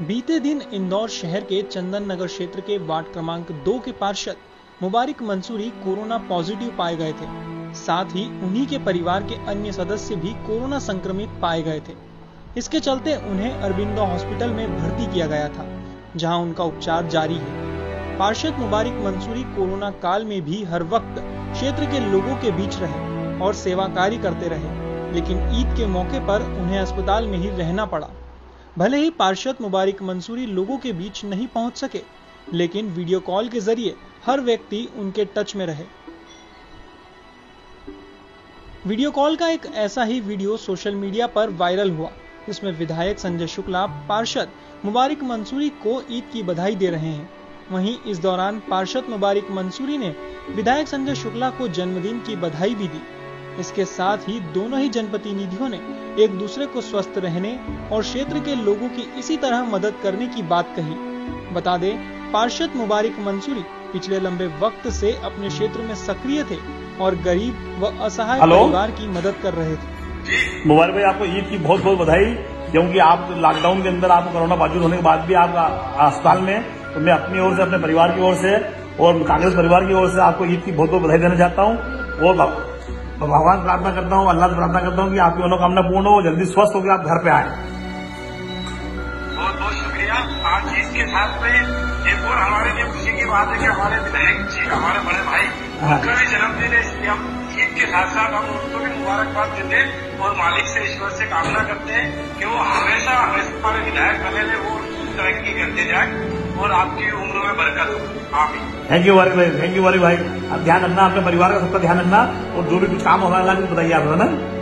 बीते दिन इंदौर शहर के चंदन नगर क्षेत्र के वार्ड क्रमांक दो के पार्षद मुबारक मंसूरी कोरोना पॉजिटिव पाए गए थे। साथ ही उन्हीं के परिवार के अन्य सदस्य भी कोरोना संक्रमित पाए गए थे। इसके चलते उन्हें अरबिंदो हॉस्पिटल में भर्ती किया गया था, जहाँ उनका उपचार जारी है। पार्षद मुबारिक मंसूरी कोरोना काल में भी हर वक्त क्षेत्र के लोगों के बीच रहे और सेवा कार्य करते रहे, लेकिन ईद के मौके पर उन्हें अस्पताल में ही रहना पड़ा। भले ही पार्षद मुबारिक मंसूरी लोगों के बीच नहीं पहुँच सके, लेकिन वीडियो कॉल के ज़रिए हर व्यक्ति उनके टच में रहे। वीडियो कॉल का एक ऐसा ही वीडियो सोशल मीडिया पर वायरल हुआ, जिसमें विधायक संजय शुक्ला पार्षद मुबारक मंसूरी को ईद की बधाई दे रहे हैं। वहीं इस दौरान पार्षद मुबारिक मंसूरी ने विधायक संजय शुक्ला को जन्मदिन की बधाई भी दी। इसके साथ ही दोनों ही जनप्रतिनिधियों ने एक दूसरे को स्वस्थ रहने और क्षेत्र के लोगों की इसी तरह मदद करने की बात कही। बता दें पार्षद मुबारक मंसूरी पिछले लंबे वक्त से अपने क्षेत्र में सक्रिय थे और गरीब व असहाय परिवार की मदद कर रहे थे। मुबारक भाई आपको ईद की बहुत बहुत बधाई। क्योंकि आप लॉकडाउन के अंदर आपको कोरोना पॉजिटिव होने के बाद भी आप अस्पताल में तो मैं अपनी ओर से अपने परिवार की ओर से और कांग्रेस परिवार की ओर से आपको ईद की बहुत बहुत बधाई देना चाहता हूँ। और भगवान प्रार्थना करता हूँ अल्लाह से प्रार्थना करता हूँ कि आपकी मनोकामना पूर्ण हो जल्दी स्वस्थ होकर आप घर पे आए। बहुत बहुत शुक्रिया। आज ईद के साथ में एक और हमारे लिए खुशी की बात है कि हमारे विधायक जी हमारे बड़े भाई उनका भी जन्मदिन है इसलिए हम ईद के साथ साथ हम उनको भी मुबारकबाद देते हैं और मालिक से ईश्वर से कामना करते हैं कि वो हमेशा हमेशा हमारे विधायक बने रहे वो तरक्की करते जाए। और आपकी उम्र में बरकत thank you very thank you very भाई। आप ध्यान रखना, अपने परिवार का सबका ध्यान रखना। और जो भी कुछ काम होगा बताइए आप है ना